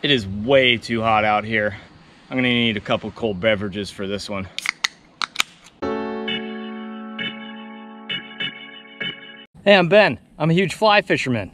It is way too hot out here. I'm gonna need a couple cold beverages for this one. Hey, I'm Ben. I'm a huge fly fisherman.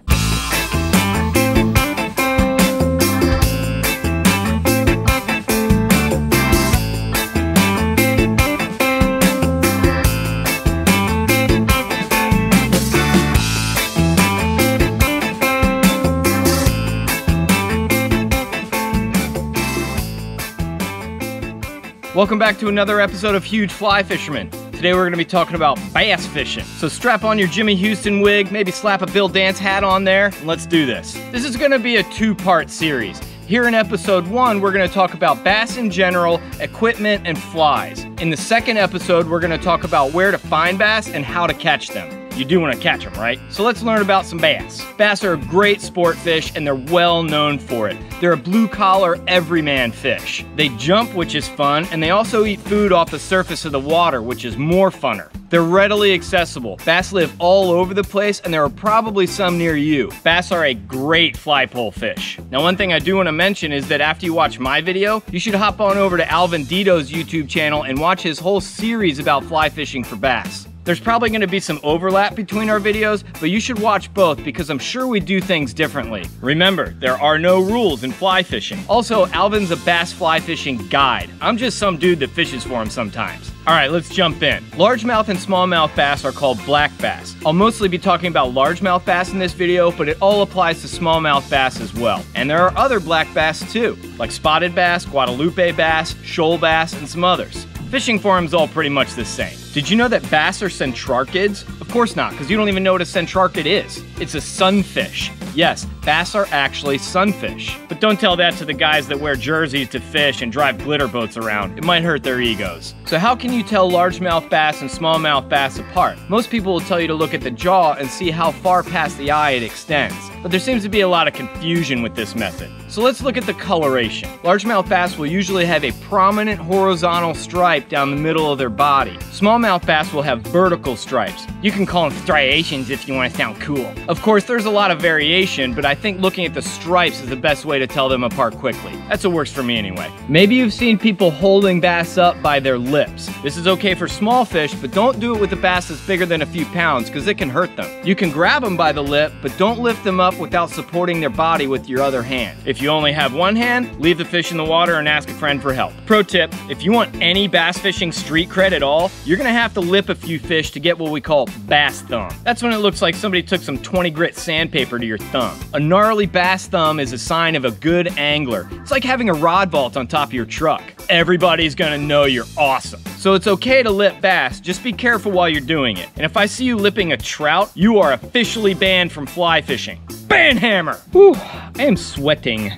Welcome back to another episode of Huge Fly Fisherman. Today we're gonna be talking about bass fishing. So strap on your Jimmy Houston wig, maybe slap a Bill Dance hat on there, and let's do this. This is gonna be a two-part series. Here in episode one, we're gonna talk about bass in general, equipment, and flies. In the second episode, we're gonna talk about where to find bass and how to catch them. You do want to catch them, right? So let's learn about some bass. Bass are a great sport fish and they're well known for it. They're a blue collar, everyman fish. They jump, which is fun, and they also eat food off the surface of the water, which is more funner. They're readily accessible. Bass live all over the place and there are probably some near you. Bass are a great fly pole fish. Now one thing I do want to mention is that after you watch my video, you should hop on over to Alvin Dedeaux's YouTube channel and watch his whole series about fly fishing for bass. There's probably gonna be some overlap between our videos, but you should watch both because I'm sure we do things differently. Remember, there are no rules in fly fishing. Also, Alvin's a bass fly fishing guide. I'm just some dude that fishes for him sometimes. All right, let's jump in. Largemouth and smallmouth bass are called black bass. I'll mostly be talking about largemouth bass in this video, but it all applies to smallmouth bass as well. And there are other black bass too, like spotted bass, Guadalupe bass, shoal bass, and some others. Fishing for them's all pretty much the same. Did you know that bass are centrarchids? Of course not, because you don't even know what a centrarchid is. It's a sunfish. Yes, bass are actually sunfish. But don't tell that to the guys that wear jerseys to fish and drive glitter boats around. It might hurt their egos. So how can you tell largemouth bass and smallmouth bass apart? Most people will tell you to look at the jaw and see how far past the eye it extends. But there seems to be a lot of confusion with this method. So let's look at the coloration. Largemouth bass will usually have a prominent horizontal stripe down the middle of their body. Smallmouth bass will have vertical stripes. You can call them striations if you want to sound cool. Of course, there's a lot of variation, but I think looking at the stripes is the best way to tell them apart quickly. That's what works for me anyway. Maybe you've seen people holding bass up by their lips. This is okay for small fish, but don't do it with a bass that's bigger than a few pounds because it can hurt them. You can grab them by the lip, but don't lift them up without supporting their body with your other hand. If you only have one hand, leave the fish in the water and ask a friend for help. Pro tip, if you want any bass fishing street cred at all, you're gonna have to lip a few fish to get what we call bass thumb. That's when it looks like somebody took some 20 grit sandpaper to your thumb. A gnarly bass thumb is a sign of a good angler. It's like having a rod vault on top of your truck. Everybody's gonna know you're awesome. So it's okay to lip bass, just be careful while you're doing it. And if I see you lipping a trout, you are officially banned from fly fishing. Ban hammer! Whew, I am sweating.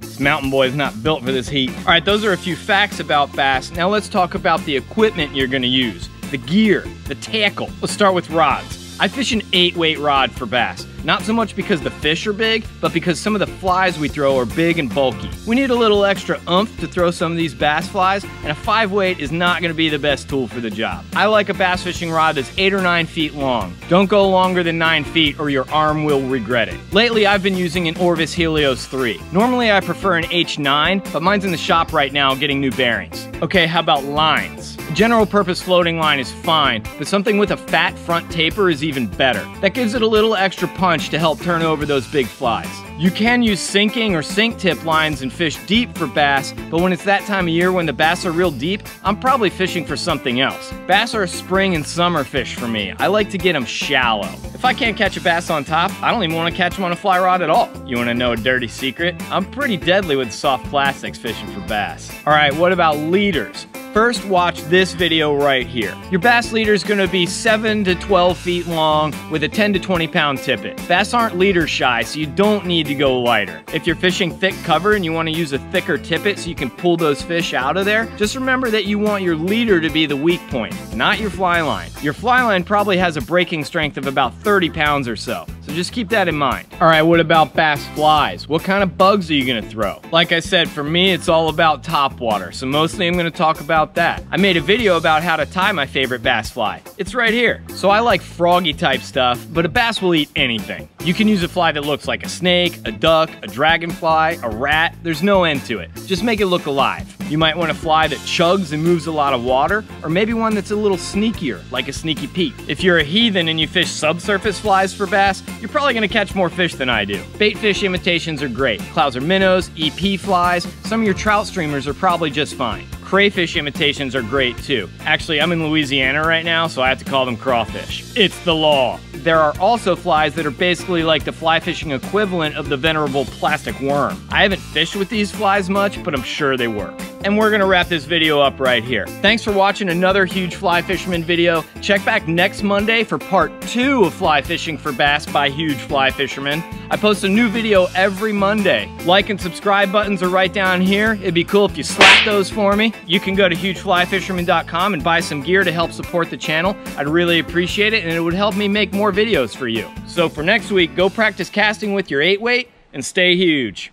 This mountain boy is not built for this heat. All right, those are a few facts about bass. Now let's talk about the equipment you're gonna use. The gear, the tackle. Let's start with rods. I fish an eight weight rod for bass. Not so much because the fish are big, but because some of the flies we throw are big and bulky. We need a little extra oomph to throw some of these bass flies, and a five weight is not gonna be the best tool for the job. I like a bass fishing rod that's eight or nine feet long. Don't go longer than nine feet or your arm will regret it. Lately, I've been using an Orvis Helios 3. Normally, I prefer an H9, but mine's in the shop right now getting new bearings. Okay, how about lines? General purpose floating line is fine, but something with a fat front taper is even better. That gives it a little extra punch to help turn over those big flies. You can use sinking or sink tip lines and fish deep for bass, but when it's that time of year when the bass are real deep, I'm probably fishing for something else. Bass are a spring and summer fish for me. I like to get them shallow. If I can't catch a bass on top, I don't even want to catch them on a fly rod at all. You want to know a dirty secret? I'm pretty deadly with soft plastics fishing for bass. All right, what about leaders? First, watch this video right here. Your bass leader is gonna be 7 to 12 feet long with a 10 to 20 pound tippet. Bass aren't leader shy, so you don't need to go lighter. If you're fishing thick cover and you wanna use a thicker tippet so you can pull those fish out of there, just remember that you want your leader to be the weak point, not your fly line. Your fly line probably has a breaking strength of about 30 pounds or so. So just keep that in mind. All right, what about bass flies? What kind of bugs are you gonna throw? Like I said, for me, it's all about top water. So mostly I'm gonna talk about that. I made a video about how to tie my favorite bass fly. It's right here. So I like froggy type stuff, but a bass will eat anything. You can use a fly that looks like a snake, a duck, a dragonfly, a rat. There's no end to it. Just make it look alive. You might want a fly that chugs and moves a lot of water, or maybe one that's a little sneakier, like a sneaky Pete. If you're a heathen and you fish subsurface flies for bass, you're probably gonna catch more fish than I do. Baitfish imitations are great. Clouser minnows, EP flies, some of your trout streamers are probably just fine. Crayfish imitations are great too. Actually, I'm in Louisiana right now, so I have to call them crawfish. It's the law. There are also flies that are basically like the fly fishing equivalent of the venerable plastic worm. I haven't fished with these flies much, but I'm sure they work. And we're gonna wrap this video up right here. Thanks for watching another Huge Fly Fisherman video. Check back next Monday for part two of fly fishing for bass by Huge Fly Fisherman. I post a new video every Monday. Like and subscribe buttons are right down here. It'd be cool if you slap those for me. You can go to hugeflyfisherman.com and buy some gear to help support the channel. I'd really appreciate it and it would help me make more videos for you. So for next week, go practice casting with your 8 weight and stay huge.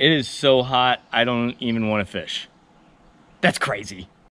It is so hot, I don't even want to fish. That's crazy.